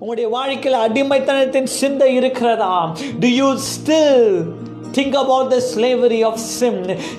உங்களுடைய வாழ்க்கையில் அடிமைத்தனத்தின் சிந்தை இருக்கிறதா? Do you still think about the slavery of sin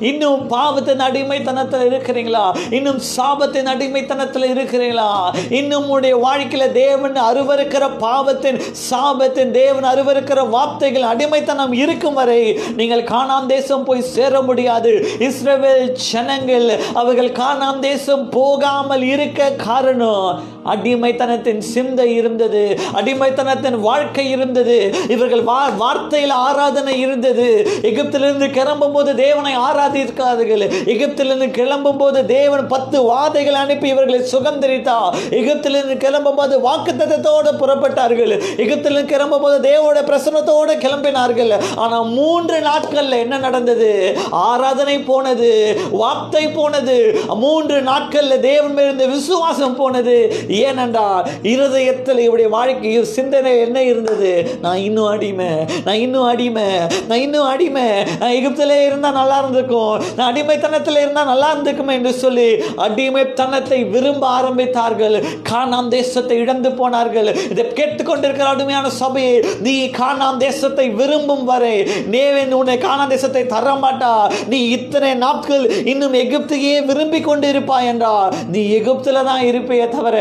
இன்னும் பாவத்தின் அடிமைத்தனத்தில் இருக்கிறீங்களா? இன்னும் சாபத்தின் அடிமைத்தனத்தில் இருக்கிறீங்களா? இன்னும் உடைய வாழ்க்கையில் தேவன் அருவருக்கிற பாவத்தின் சாபத்தின் தேவன் அருவருக்கிற வார்த்தைகள் அடிமைத்தனம் இருக்கும் வரை நீங்கள் காணாம் தேசம் போய் சேர முடியாது. இஸ்ரேல் ஜனங்கள் அவர்கள் காணாம் தேசம் போகாமல் இருக்க காரணம் அடிமைத்தனத்தின் சிந்தை இருந்தது. அடிமைத்தனத்தின் வாழ்க்கை இருந்தது. இவர்கள் வா- வார்த்தையில் ஆராதனை இருந்தது. எகிப்திலிருந்து கிளம்பும் போது தேவனை ஆராதிக்காதீர்கள். எகிப்திலிருந்து கிளம்பும் போது தேவன் பத்து வாதைகள் அனுப்பி இவர்களை சுகந்தரித்தார். எகிப்திலிருந்து கிளம்பும் போது வாக்குத்தத்தோடு புறப்பட்டார்கள். எகிப்திலிருந்து கிளம்பும் போது தேவோட பிரசனத்தோடு கிளம்பினார்கள். ஆனால் மூன்று நாட்கள்ல என்ன நடந்தது? ஆராதனை போனது வார்த்தை போனது. மூன்று நாட்கள்ல தேவன் மேல் விசுவாசம் போனது. ஏனென்றால் இருதயத்தில் இவருடைய வாழ்க்கையில் சிந்தனை என்ன இருந்தது? நான் இன்னும் அடிமை. நான் இன்னும் அடிமை. நான் இன்னும் அடிமை. நான் எகிப்திலே இருந்தால் நல்லா இருந்திருக்கும். நான் அடிமைத்தனத்தில் இருந்தால் நல்லா இருந்திருக்குமே என்று சொல்லி அடிமைத்தனத்தை விரும்ப ஆரம்பித்தார்கள். காணாம் தேசத்தை இழந்து போனார்கள். இதை கேட்டுக்கொண்டிருக்கிற அடிமையான சபையை நீ காணாம் தேசத்தை விரும்பும் வரை நேவன் உன்னை காணாம் தேசத்தை தர மாட்டா நீ இத்தனை நாட்கள் இன்னும் எகிப்தையே விரும்பி கொண்டு இருப்பாய் என்றால் நீ எகிப்துல தான் இருப்பையே தவிர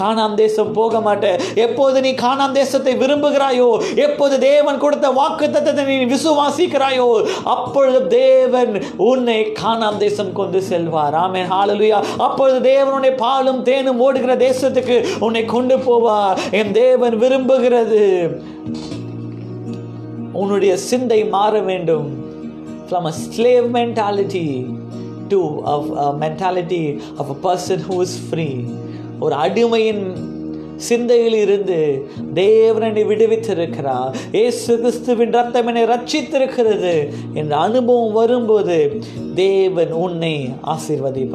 காணாம் தேசம் போக மாட்டேன் எப்போது நீ காணாம் தேசத்தை விரும்புகிறாயோ எப்போது தேவன் கொடுத்த வாக்கு நீ விசுவாசிக்கிறாயோ அப்பொழுது தேவன் உன்னை காணாம் தேசம் கொண்டு செல்வார். ஆமே ஹாலலுயா அப்பொழுது தேவன் பாலும் தேனும் ஓடுகிற தேசத்துக்கு உன்னை கொண்டு போவார். என் தேவன் விரும்புகிறது. உன்னுடைய சிந்தை மாற வேண்டும். From a slave mentality to a mentality of a person who is free ஒரு அடிமையின் சிந்தையில் இருந்து தேவனை விடுவித்திருக்கிறார். ஏசு கிறிஸ்துவின் ரத்தம் என்னை ரட்சித்திருக்கிறது என்ற அனுபவம் வரும்போது தேவன் உன்னை ஆசீர்வதிப்பார்.